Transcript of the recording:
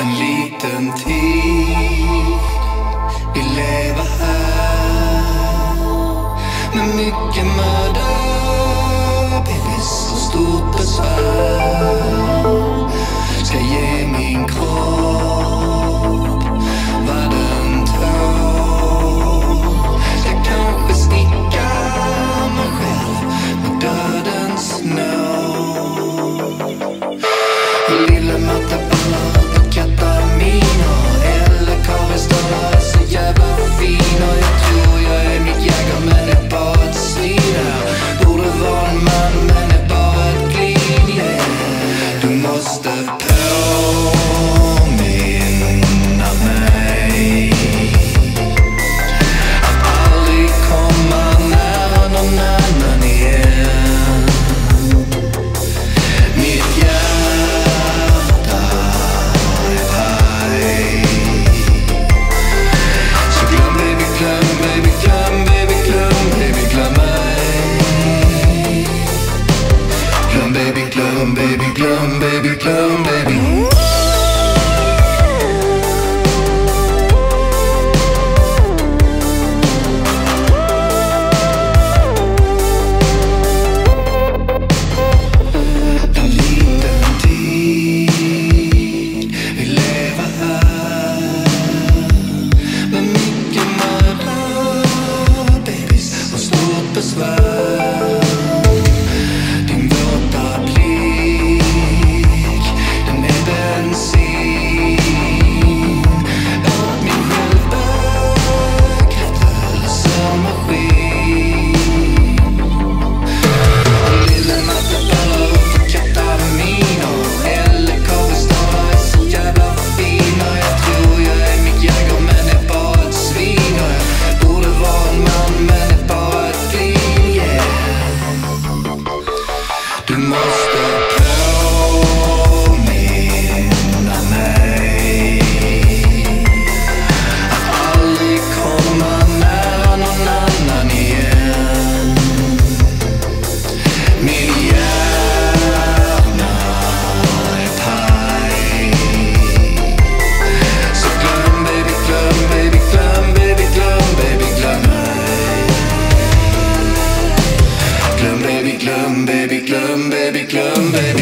en liten tid. Vi leva här med mycket möda, pipis och stort besvär. slide come back